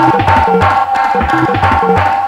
Thank you.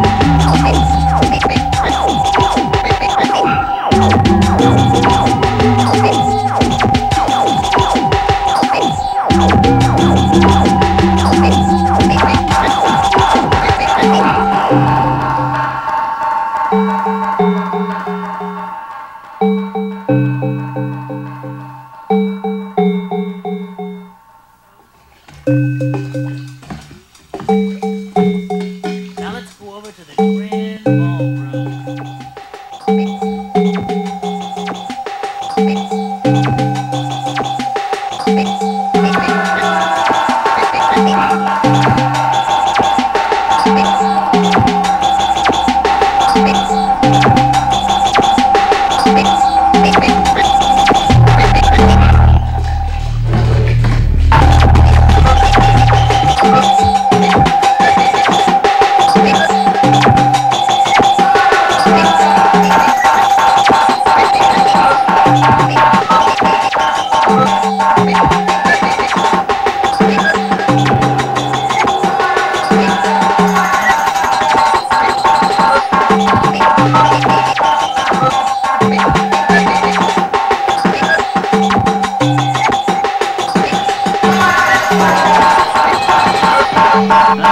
Red.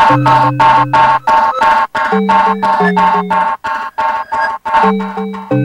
Thank you.